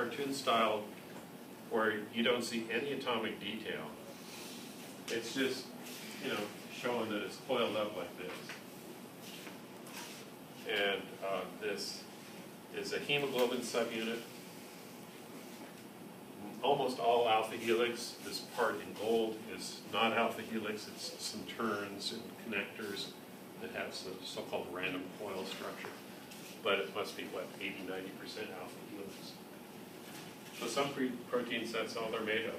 cartoon style where you don't see any atomic detail. It's just, you know, showing that it's coiled up like this. And uh, this is a hemoglobin subunit. Almost all alpha helix, this part in gold is not alpha helix, it's some turns and connectors that have some so-called random coil structure. But it must be, what, 80, 90% alpha helix. So some proteins, that's all they're made of.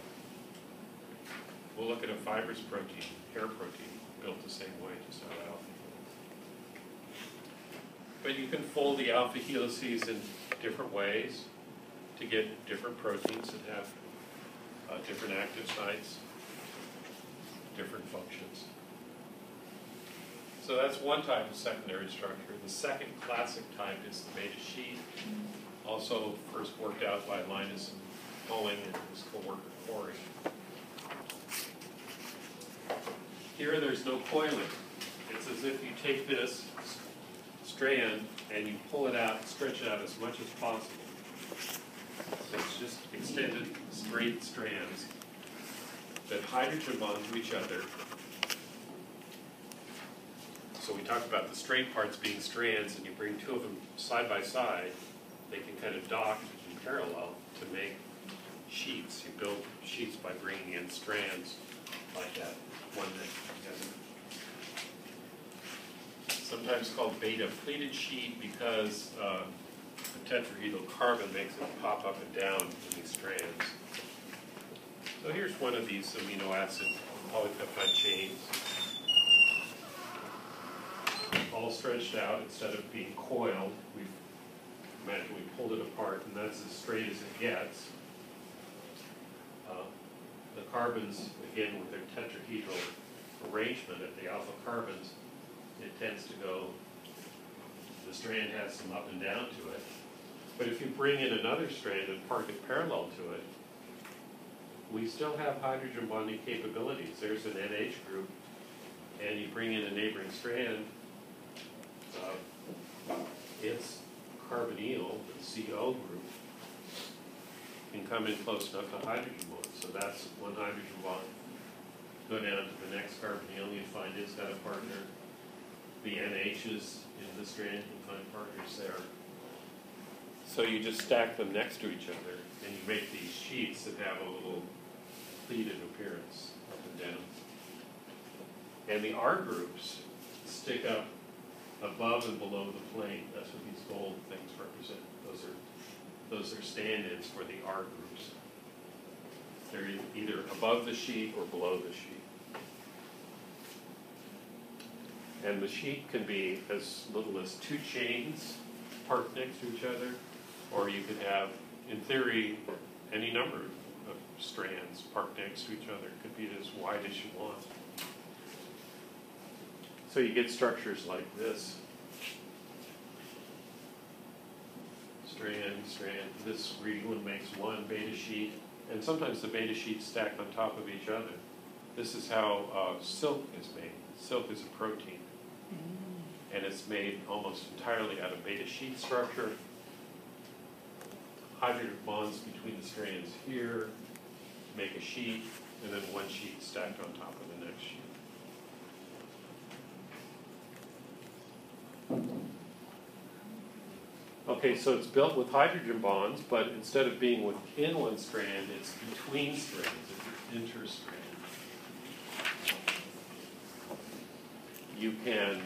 We'll look at a fibrous protein, hair protein, built the same way, just out of alpha helix. But you can fold the alpha helices in different ways to get different proteins that have uh, different active sites, different functions. So that's one type of secondary structure. The second classic type is the beta sheet, also first worked out by Linus and and his co-worker Corey. Here there's no coiling. It's as if you take this strand and you pull it out, stretch it out as much as possible. So it's just extended straight strands that hydrogen bond to each other. So we talked about the straight parts being strands, and you bring two of them side by side, they can kind of dock in parallel to make sheets. You build sheets by bringing in strands like that, one that other. Sometimes called beta pleated sheet because uh, the tetrahedral carbon makes it pop up and down in these strands. So here's one of these amino acid polypeptide chains, all stretched out instead of being coiled. We've we pulled it apart, and that's as straight as it gets. Uh, the carbons, again, with their tetrahedral arrangement at the alpha carbons, it tends to go. The strand has some up and down to it. But if you bring in another strand and park it parallel to it, we still have hydrogen bonding capabilities. There's an NH group, and you bring in a neighboring strand, uh, carbonyl, the CO group, can come in close enough to hydrogen bond. So that's one hydrogen bond. Go down to the next carbonyl, you find it's got a partner. The NHs in the strand, you find partners there. So you just stack them next to each other, and you make these sheets that have a little pleated appearance up and down. And the R groups stick up above and below the plane. That's what these gold things represent. Those are those are stand-ins for the R groups. They're either above the sheet or below the sheet. And the sheet can be as little as two chains parked next to each other, or you could have, in theory, any number of strands parked next to each other. It could be as wide as you want. So you get structures like this. Strand, strand. This green one makes one beta sheet, and sometimes the beta sheets stack on top of each other. This is how uh, silk is made. Silk is a protein, and it's made almost entirely out of beta sheet structure. Hydrogen bonds between the strands here make a sheet, and then one sheet stacked on top of the next sheet. Okay, so it's built with hydrogen bonds, but instead of being within one strand, it's between strands, it's interstrand. You can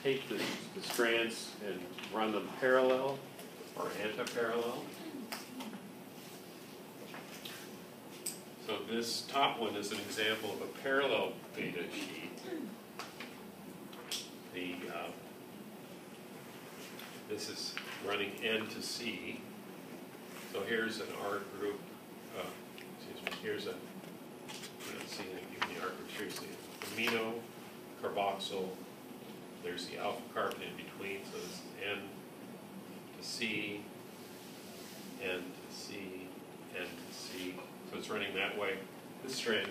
take the, the strands and run them parallel or antiparallel. So this top one is an example of a parallel beta sheet. The uh, this is running N to C. So here's an R group. Uh, excuse me. Here's a. I'm not seeing the R group. The amino, carboxyl. There's the alpha carbon in between. So it's N to C, N to C, N to C. So it's running that way. This strand